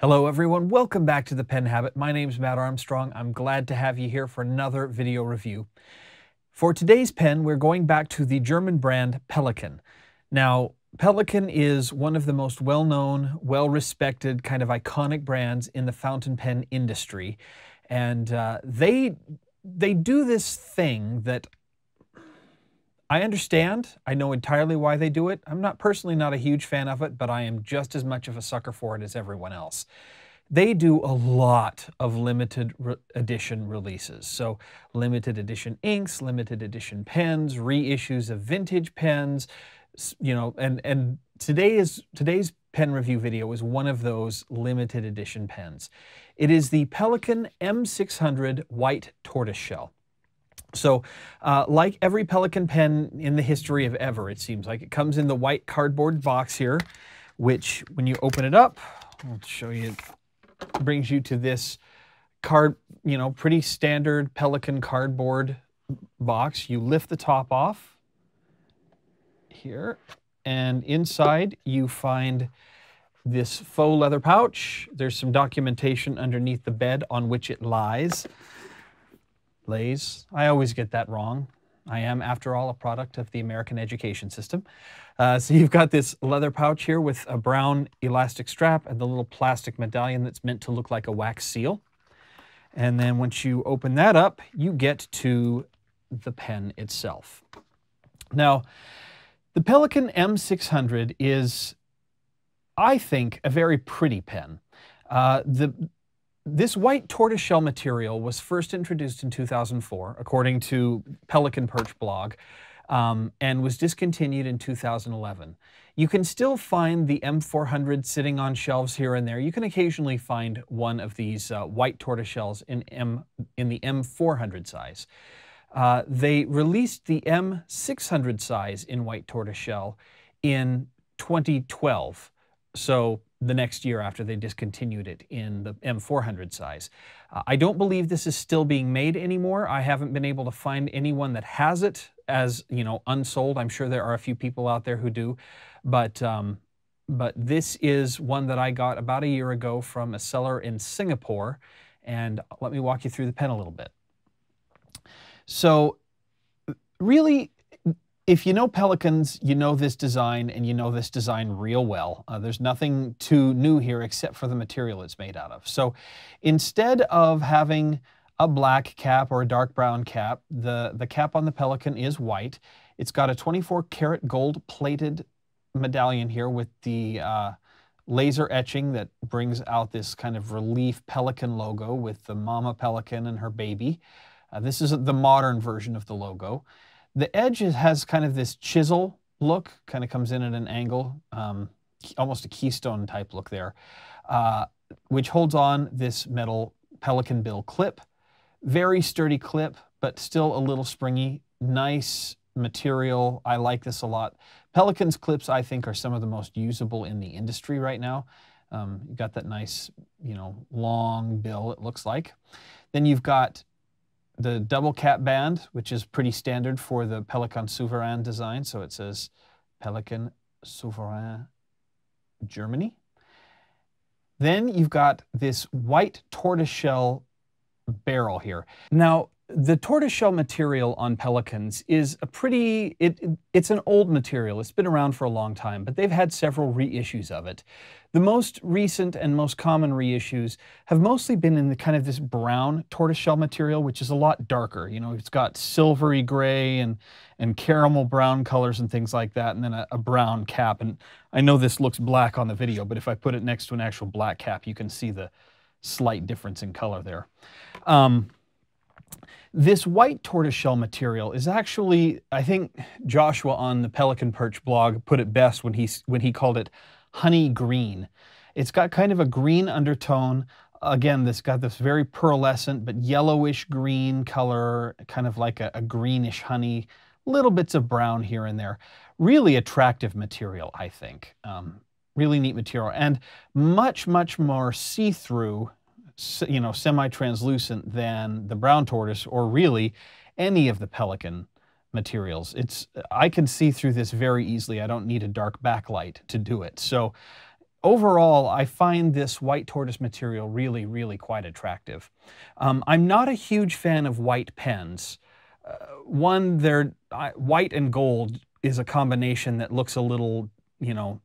Hello everyone, welcome back to The Pen Habit. My name is Matt Armstrong. I'm glad to have you here for another video review. For today's pen, we're going back to the German brand Pelikan. Now, Pelikan is one of the most well-known, well-respected, kind of iconic brands in the fountain pen industry. And uh, they, they do this thing that I understand. I know entirely why they do it. I'm not personally not a huge fan of it, but I am just as much of a sucker for it as everyone else. They do a lot of limited re edition releases. So limited edition inks, limited edition pens, reissues of vintage pens, you know, and and today is today's pen review video is one of those limited edition pens. It is the Pelikan M600 white tortoiseshell. So, uh, like every Pelikan pen in the history of ever, it seems like it comes in the white cardboard box here, which when you open it up, I'll show you, brings you to this card, you know, pretty standard Pelikan cardboard box. You lift the top off here, and inside you find this faux leather pouch. There's some documentation underneath the bed on which it lies lays. I always get that wrong. I am, after all, a product of the American education system. Uh, so you've got this leather pouch here with a brown elastic strap and the little plastic medallion that's meant to look like a wax seal. And then once you open that up, you get to the pen itself. Now, the Pelikan M600 is, I think, a very pretty pen. Uh, the this white tortoiseshell material was first introduced in 2004, according to Pelikan Perch blog, um, and was discontinued in 2011. You can still find the M400 sitting on shelves here and there. You can occasionally find one of these uh, white tortoiseshells in, M, in the M400 size. Uh, they released the M600 size in white tortoiseshell in 2012. So the next year after they discontinued it in the M400 size. Uh, I don't believe this is still being made anymore. I haven't been able to find anyone that has it as, you know, unsold. I'm sure there are a few people out there who do, but um, but this is one that I got about a year ago from a seller in Singapore, and let me walk you through the pen a little bit. So really if you know Pelikans, you know this design and you know this design real well. Uh, there's nothing too new here except for the material it's made out of. So instead of having a black cap or a dark brown cap, the, the cap on the Pelikan is white. It's got a 24 karat gold plated medallion here with the uh, laser etching that brings out this kind of relief pelican logo with the mama pelican and her baby. Uh, this is the modern version of the logo. The edge has kind of this chisel look, kind of comes in at an angle, um, almost a keystone type look there, uh, which holds on this metal pelican bill clip. Very sturdy clip, but still a little springy. Nice material. I like this a lot. Pelikan's clips, I think, are some of the most usable in the industry right now. Um, you've got that nice, you know, long bill, it looks like. Then you've got the double cap band, which is pretty standard for the Pelikan Souverän design. So it says Pelikan Souverän Germany. Then you've got this white tortoiseshell barrel here. Now, the tortoiseshell material on Pelikans is a pretty, it, it's an old material. It's been around for a long time, but they've had several reissues of it. The most recent and most common reissues have mostly been in the kind of this brown tortoiseshell material, which is a lot darker. You know, it's got silvery gray and, and caramel brown colors and things like that, and then a, a brown cap. And I know this looks black on the video, but if I put it next to an actual black cap, you can see the slight difference in color there. Um, this white tortoiseshell material is actually, I think Joshua on the Pelikan Perch blog put it best when he, when he called it honey green. It's got kind of a green undertone. Again, this got this very pearlescent but yellowish green color, kind of like a, a greenish honey, little bits of brown here and there. Really attractive material, I think. Um, really neat material and much, much more see-through you know, semi-translucent than the brown tortoise or really any of the Pelikan materials. It's I can see through this very easily. I don't need a dark backlight to do it. So overall, I find this white tortoise material really, really quite attractive. Um, I'm not a huge fan of white pens. Uh, one, they're uh, white and gold is a combination that looks a little, you know,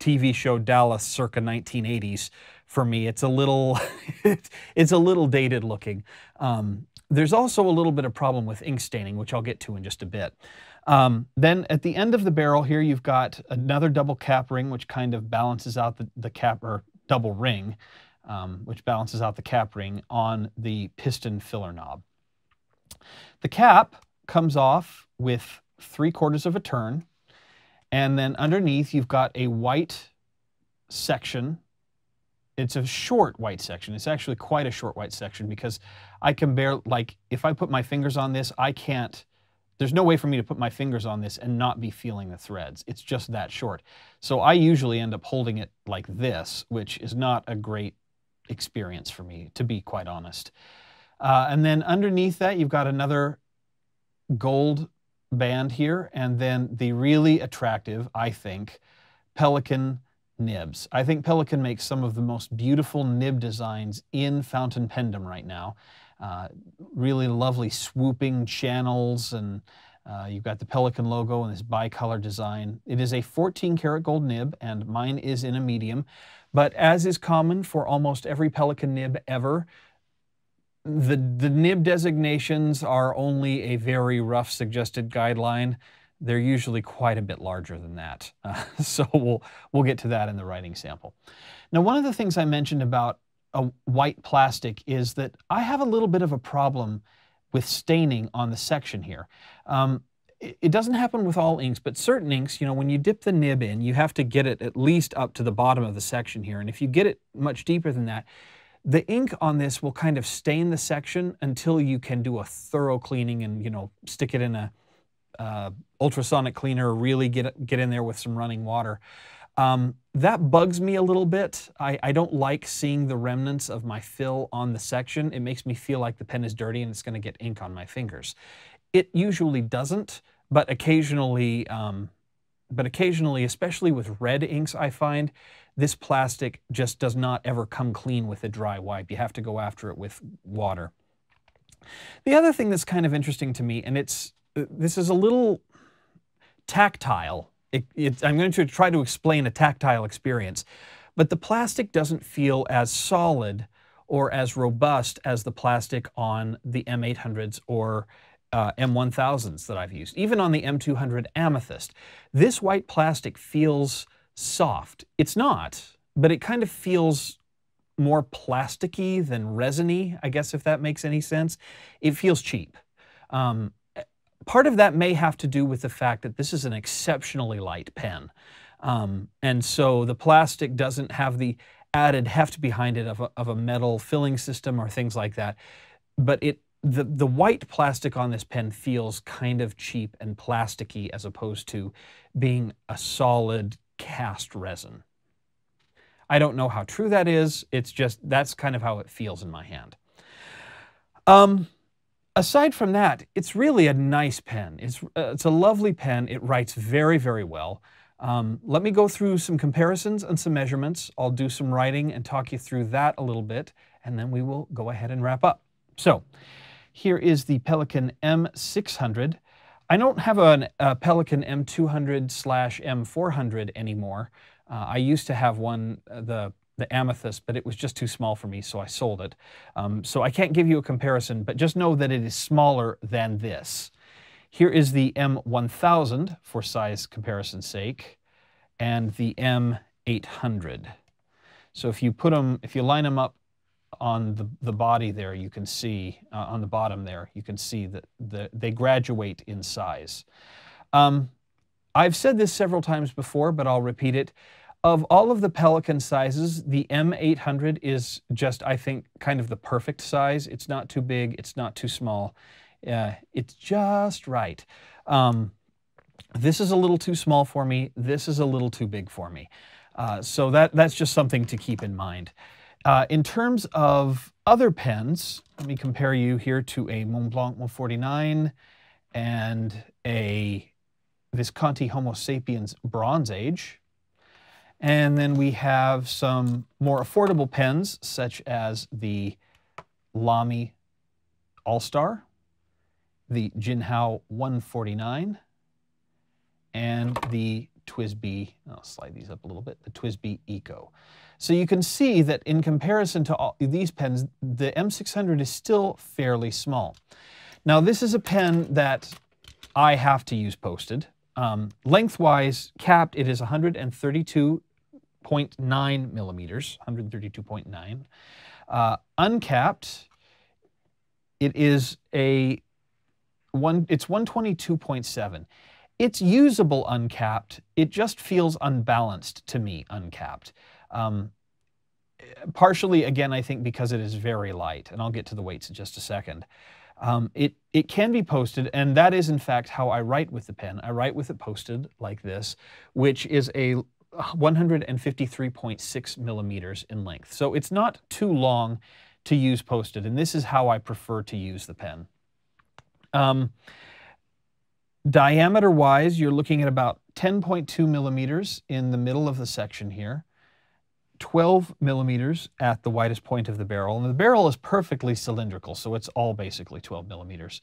TV show Dallas circa 1980s for me. It's a little, it's a little dated looking. Um, there's also a little bit of problem with ink staining, which I'll get to in just a bit. Um, then at the end of the barrel here, you've got another double cap ring, which kind of balances out the, the cap, or double ring, um, which balances out the cap ring on the piston filler knob. The cap comes off with three quarters of a turn, and then underneath you've got a white section. It's a short white section. It's actually quite a short white section because I can bear, like, if I put my fingers on this, I can't there's no way for me to put my fingers on this and not be feeling the threads. It's just that short. So I usually end up holding it like this, which is not a great experience for me, to be quite honest. Uh, and then underneath that, you've got another gold band here, and then the really attractive, I think, Pelikan nibs. I think Pelikan makes some of the most beautiful nib designs in fountain pendom right now. Uh, really lovely swooping channels and uh, you've got the Pelikan logo and this bicolor design. It is a 14 karat gold nib and mine is in a medium. But as is common for almost every Pelikan nib ever, the, the nib designations are only a very rough suggested guideline. They're usually quite a bit larger than that. Uh, so we'll, we'll get to that in the writing sample. Now, one of the things I mentioned about a white plastic is that I have a little bit of a problem with staining on the section here. Um, it, doesn't happen with all inks, but certain inks, you know, when you dip the nib in, you have to get it at least up to the bottom of the section here. And if you get it much deeper than that, the ink on this will kind of stain the section until you can do a thorough cleaning and, you know, stick it in a uh, ultrasonic cleaner, really get, get in there with some running water. Um, that bugs me a little bit. I, I, don't like seeing the remnants of my fill on the section. It makes me feel like the pen is dirty and it's going to get ink on my fingers. It usually doesn't, but occasionally, um, but occasionally, especially with red inks, I find this plastic just does not ever come clean with a dry wipe. You have to go after it with water. The other thing that's kind of interesting to me, and it's this is a little tactile it, it, I'm going to try to explain a tactile experience, but the plastic doesn't feel as solid or as robust as the plastic on the M800s or uh, M1000s that I've used, even on the M200 Amethyst. This white plastic feels soft. It's not, but it kind of feels more plasticky than resiny, I guess if that makes any sense. It feels cheap. Um, part of that may have to do with the fact that this is an exceptionally light pen. Um, and so the plastic doesn't have the added heft behind it of a, of a metal filling system or things like that. But it the, the white plastic on this pen feels kind of cheap and plasticky as opposed to being a solid cast resin. I don't know how true that is. It's just, that's kind of how it feels in my hand. Um, aside from that, it's really a nice pen. It's, uh, it's a lovely pen. It writes very, very well. Um, let me go through some comparisons and some measurements. I'll do some writing and talk you through that a little bit, and then we will go ahead and wrap up. So here is the Pelikan M600. I don't have a Pelikan M200 slash M400 anymore. Uh, I used to have one, uh, the the amethyst, but it was just too small for me, so I sold it. Um, so I can't give you a comparison, but just know that it is smaller than this. Here is the M1000 for size comparison's sake, and the M800. So if you put them, if you line them up on the, the body there, you can see, uh, on the bottom there, you can see that the, they graduate in size. Um, I've said this several times before, but I'll repeat it. Of all of the Pelikan sizes, the M800 is just, I think, kind of the perfect size. It's not too big, it's not too small. Uh, it's just right. Um, this is a little too small for me. This is a little too big for me. Uh, so that, that's just something to keep in mind. Uh, in terms of other pens, let me compare you here to a Montblanc 149 and a Visconti Homo sapiens Bronze Age And then we have some more affordable pens, such as the Lamy All-Star, the Jinhao 149, and the TWSBI, I'll slide these up a little bit, the TWSBI Eco. So you can see that in comparison to all these pens, the M600 is still fairly small. Now this is a pen that I have to use posted. Um, lengthwise, capped, it is 132.9 millimeters, 132.9. Uh, uncapped, it is a one, it's 122.7. It's usable uncapped. It just feels unbalanced to me uncapped. Um, partially, again, I think because it is very light, and I'll get to the weights in just a second. Um, it, it can be posted, and that is in fact how I write with the pen. I write with it posted like this, which is a 153.6 millimeters in length. So it's not too long to use posted, and this is how I prefer to use the pen. Um, Diameter wise, you're looking at about 10.2 millimeters in the middle of the section here, 12 millimeters at the widest point of the barrel. And the barrel is perfectly cylindrical, so it's all basically 12 millimeters.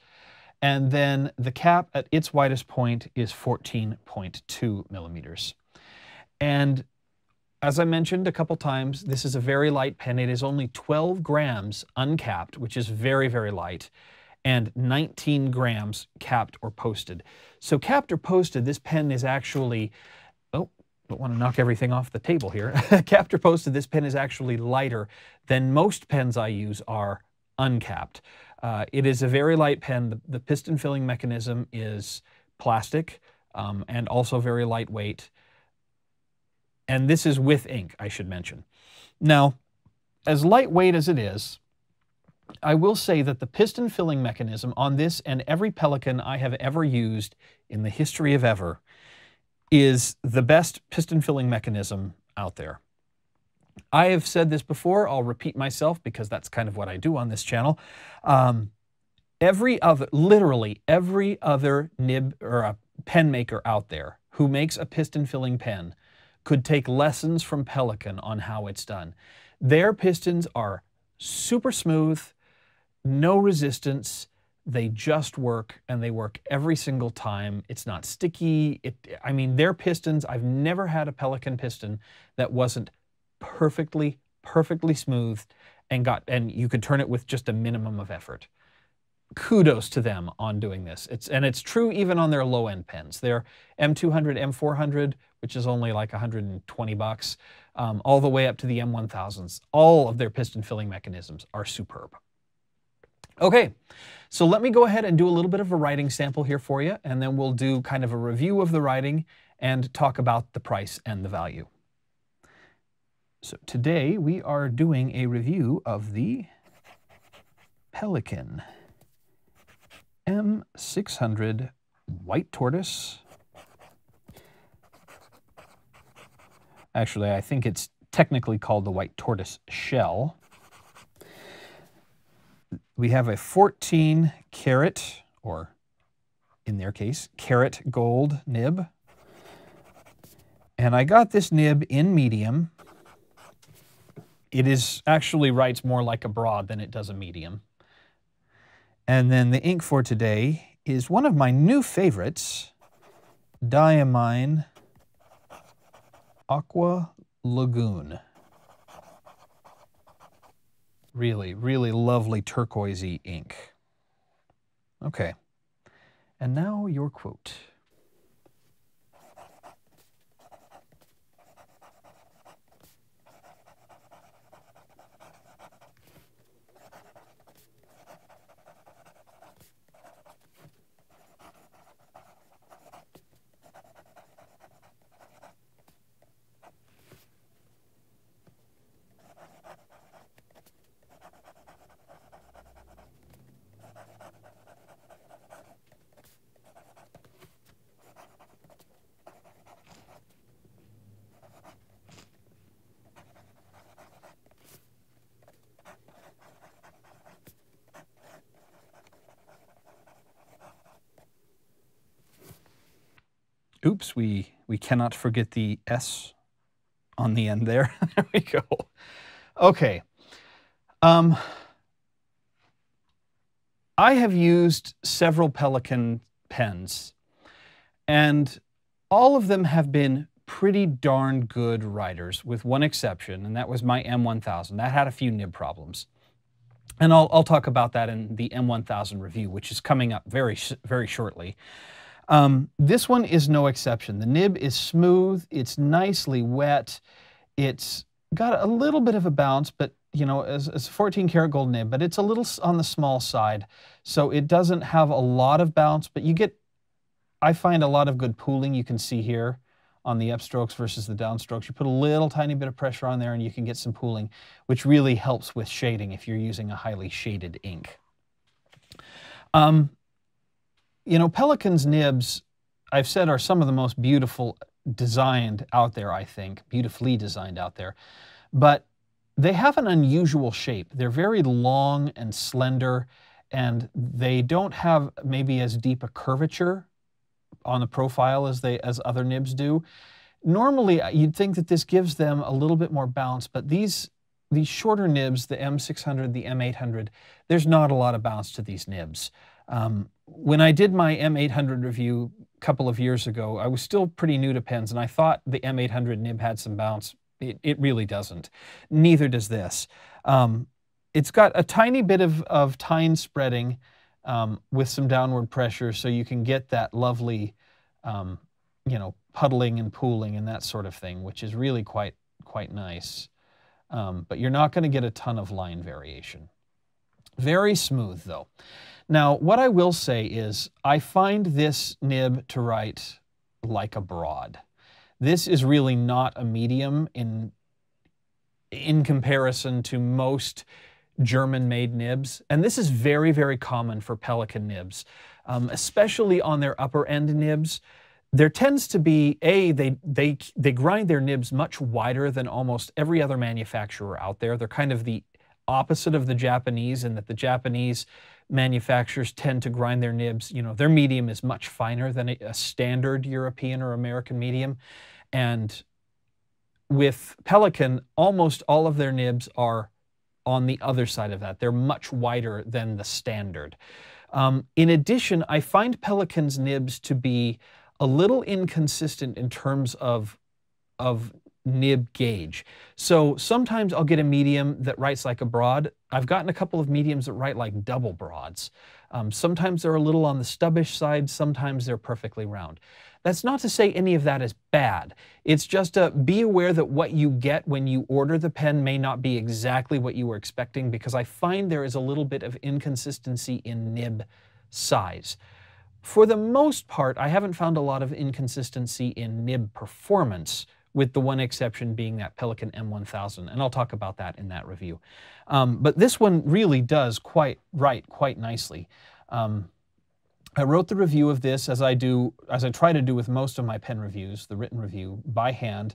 And then the cap at its widest point is 14.2 millimeters. And as I mentioned a couple times, this is a very light pen. It is only 12 grams uncapped, which is very, very light and 19 grams capped or posted. So capped or posted, this pen is actually, oh, don't want to knock everything off the table here. capped or posted, this pen is actually lighter than most pens I use are uncapped. Uh, it is a very light pen. The, the piston filling mechanism is plastic um, and also very lightweight. And this is with ink, I should mention. Now, as lightweight as it is, I will say that the piston filling mechanism on this and every Pelikan I have ever used in the history of ever is the best piston filling mechanism out there. I have said this before, I'll repeat myself because that's kind of what I do on this channel. Um, every other, literally every other nib or pen maker out there who makes a piston filling pen could take lessons from Pelikan on how it's done. Their pistons are super smooth, no resistance. They just work and they work every single time. It's not sticky. It, I mean, their pistons, I've never had a Pelikan piston that wasn't perfectly, perfectly smooth and got, and you could turn it with just a minimum of effort. Kudos to them on doing this. It's, and it's true even on their low end pens. Their M200, M400, which is only like 120 bucks, um, all the way up to the M1000s. All of their piston filling mechanisms are superb. Okay, so let me go ahead and do a little bit of a writing sample here for you, and then we'll do kind of a review of the writing and talk about the price and the value. So today we are doing a review of the Pelikan M600 White Tortoise. Actually, I think it's technically called the White Tortoise Shell we have a 14 carat, or in their case, carat gold nib. And I got this nib in medium. It is actually writes more like a broad than it does a medium. And then the ink for today is one of my new favorites, Diamine Aqua Lagoon really, really lovely turquoisey ink. Okay, and now your quote. Oops, we, we cannot forget the S on the end there. there we go. Okay. Um, I have used several Pelikan pens, and all of them have been pretty darn good writers, with one exception, and that was my M1000. That had a few nib problems. And I'll, I'll talk about that in the M1000 review, which is coming up very, very shortly. Um, this one is no exception. The nib is smooth, it's nicely wet, it's got a little bit of a bounce, but you know, it's, a 14 karat gold nib, but it's a little on the small side. So it doesn't have a lot of bounce, but you get, I find a lot of good pooling you can see here on the upstrokes versus the downstrokes. You put a little tiny bit of pressure on there and you can get some pooling, which really helps with shading if you're using a highly shaded ink. Um, you know, Pelikan's nibs, I've said, are some of the most beautiful designed out there, I think, beautifully designed out there. But they have an unusual shape. They're very long and slender, and they don't have maybe as deep a curvature on the profile as they as other nibs do. Normally, uh, you'd think that this gives them a little bit more bounce, but these these shorter nibs, the M600, the M800, there's not a lot of bounce to these nibs. Um, when I did my M800 review a couple of years ago, I was still pretty new to pens, and I thought the M800 nib had some bounce. It, it really doesn't. Neither does this. Um, it's got a tiny bit of, of tine spreading um, with some downward pressure, so you can get that lovely, um, you know, puddling and pooling and that sort of thing, which is really quite quite nice. Um, but you're not going to get a ton of line variation. Very smooth though. Now, what I will say is I find this nib to write like a broad. This is really not a medium in, in comparison to most German-made nibs. And this is very, very common for Pelikan nibs, um, especially on their upper end nibs. There tends to be, A, they, they, they grind their nibs much wider than almost every other manufacturer out there. They're kind of the opposite of the Japanese in that the Japanese manufacturers tend to grind their nibs. You know, their medium is much finer than a, a standard European or American medium. And with Pelikan, almost all of their nibs are on the other side of that. They're much wider than the standard. Um, in addition, I find Pelikan's nibs to be a little inconsistent in terms of, of nib gauge. So sometimes I'll get a medium that writes like a broad. I've gotten a couple of mediums that write like double broads. Um, sometimes they're a little on the stubbish side, sometimes they're perfectly round. That's not to say any of that is bad. It's just to be aware that what you get when you order the pen may not be exactly what you were expecting because I find there is a little bit of inconsistency in nib size. For the most part, I haven't found a lot of inconsistency in nib performance with the one exception being that Pelikan M1000, and I'll talk about that in that review. Um, but this one really does quite write quite nicely. Um, I wrote the review of this as I do, as I try to do with most of my pen reviews, the written review, by hand.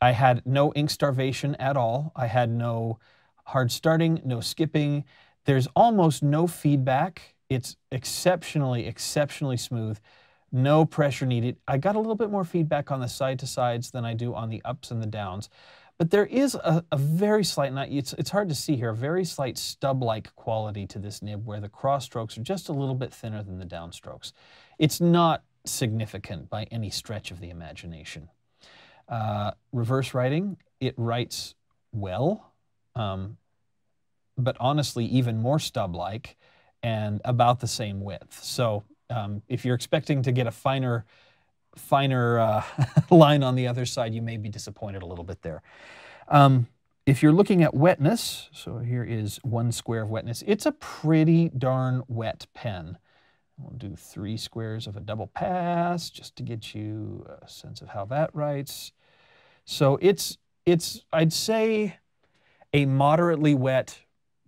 I had no ink starvation at all. I had no hard starting, no skipping. There's almost no feedback. It's exceptionally, exceptionally smooth no pressure needed. I got a little bit more feedback on the side to sides than I do on the ups and the downs. But there is a, a very slight, not, it's, it's hard to see here, a very slight stub-like quality to this nib where the cross strokes are just a little bit thinner than the down strokes. It's not significant by any stretch of the imagination. Uh, reverse writing, it writes well, um, but honestly even more stub-like and about the same width. So um, if you're expecting to get a finer, finer uh, line on the other side, you may be disappointed a little bit there. Um, if you're looking at wetness, so here is one square of wetness, it's a pretty darn wet pen. We'll do three squares of a double pass just to get you a sense of how that writes. So it's, it's I'd say, a moderately wet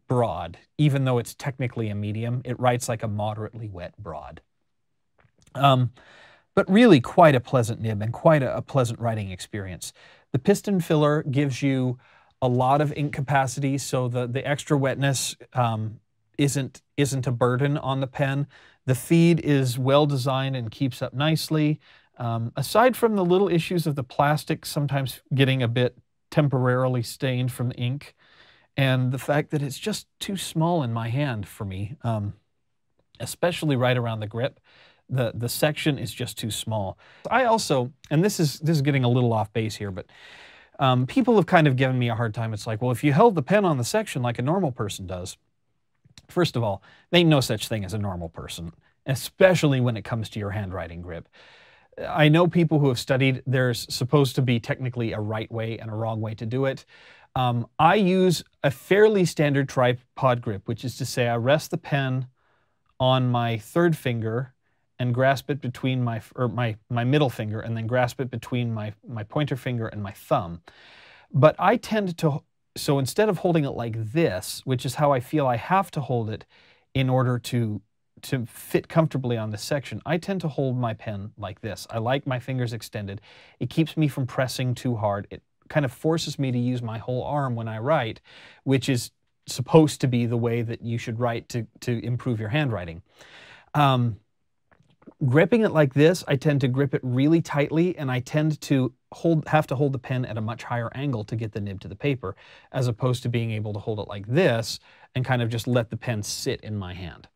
broad, even though it's technically a medium. It writes like a moderately wet broad. Um, but really quite a pleasant nib and quite a, a, pleasant writing experience. The piston filler gives you a lot of ink capacity, so the, the extra wetness um, isn't, isn't a burden on the pen. The feed is well designed and keeps up nicely. Um, aside from the little issues of the plastic sometimes getting a bit temporarily stained from the ink and the fact that it's just too small in my hand for me, um, especially right around the grip. The, the section is just too small. I also, and this is, this is getting a little off base here, but um, people have kind of given me a hard time. It's like, well, if you held the pen on the section like a normal person does, first of all, there ain't no such thing as a normal person, especially when it comes to your handwriting grip. I know people who have studied, there's supposed to be technically a right way and a wrong way to do it. Um, I use a fairly standard tripod grip, which is to say I rest the pen on my third finger and grasp it between my, or my, my middle finger and then grasp it between my, my pointer finger and my thumb. But I tend to, so instead of holding it like this, which is how I feel I have to hold it in order to to fit comfortably on this section, I tend to hold my pen like this. I like my fingers extended. It keeps me from pressing too hard. It kind of forces me to use my whole arm when I write, which is supposed to be the way that you should write to, to improve your handwriting. Um, gripping it like this, I tend to grip it really tightly and I tend to hold have to hold the pen at a much higher angle to get the nib to the paper, as opposed to being able to hold it like this and kind of just let the pen sit in my hand.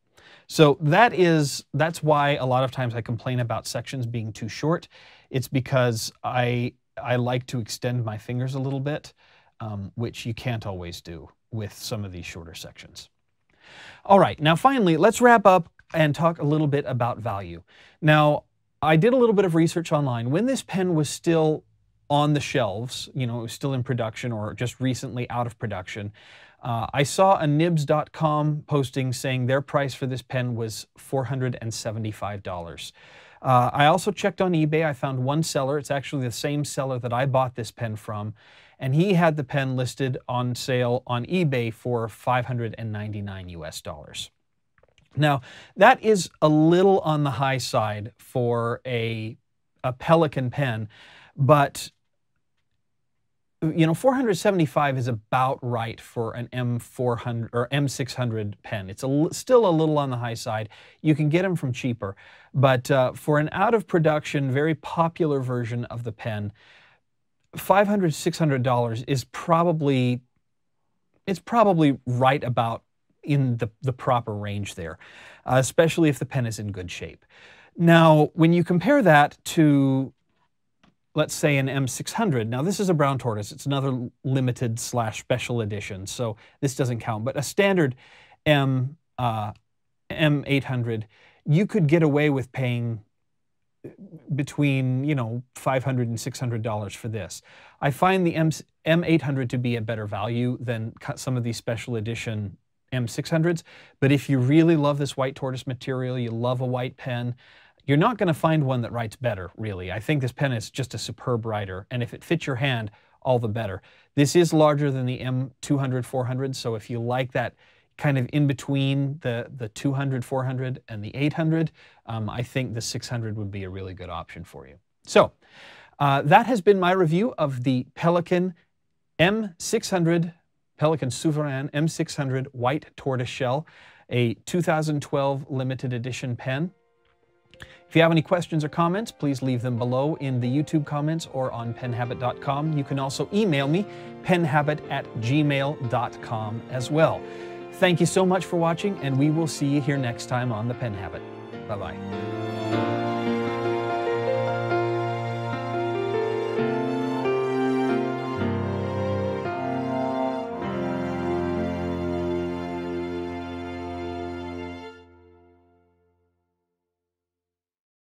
So that is that's why a lot of times I complain about sections being too short. It's because I I like to extend my fingers a little bit, um, which you can't always do with some of these shorter sections. All right, now finally, let's wrap up and talk a little bit about value. Now, I did a little bit of research online. When this pen was still on the shelves, you know, it was still in production or just recently out of production, uh, I saw a nibs.com posting saying their price for this pen was $475. Uh, I also checked on eBay. I found one seller. It's actually the same seller that I bought this pen from. And he had the pen listed on sale on eBay for 599 US dollars. Now, that is a little on the high side for a, a Pelikan pen, but you know, 475 is about right for an M400 or M600 pen. It's a, still a little on the high side. You can get them from cheaper, but uh, for an out of production, very popular version of the pen, 500 $600 is probably it's probably right about in the, the proper range there, uh, especially if the pen is in good shape. Now, when you compare that to let's say an M600. Now this is a brown tortoise. It's another limited slash special edition, so this doesn't count. But a standard M uh, M800, you could get away with paying between you know 500 and 600 dollars for this. I find the M M800 to be a better value than some of these special edition M600s. But if you really love this white tortoise material, you love a white pen, you're not going to find one that writes better, really. I think this pen is just a superb writer, and if it fits your hand, all the better. This is larger than the M200 400, so if you like that kind of in between the, the 200 400 and the 800, um, I think the 600 would be a really good option for you. So uh, that has been my review of the Pelikan M600, Pelikan Souverän M600 White Tortoise Shell, a 2012 limited edition pen. If you have any questions or comments, please leave them below in the YouTube comments or on penhabit.com. You can also email me, penhabit at gmail.com as well. Thank you so much for watching, and we will see you here next time on The Pen Habit. Bye-bye.